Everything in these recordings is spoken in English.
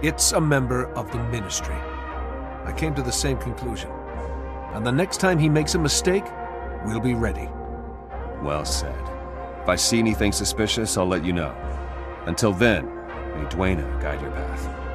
It's a member of the Ministry. I came to the same conclusion. And the next time he makes a mistake, we'll be ready. Well said. If I see anything suspicious, I'll let you know. Until then, may Dwayna guide your path.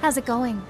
How's it going?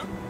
Nope.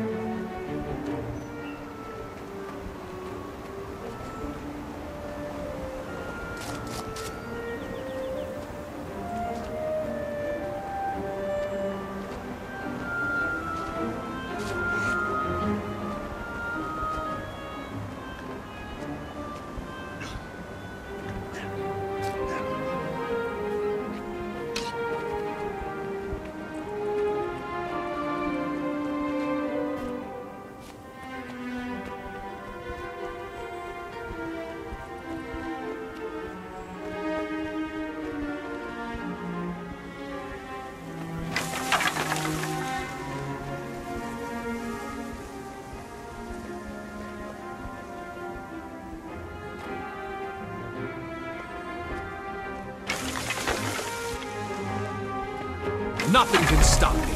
Nothing can stop me.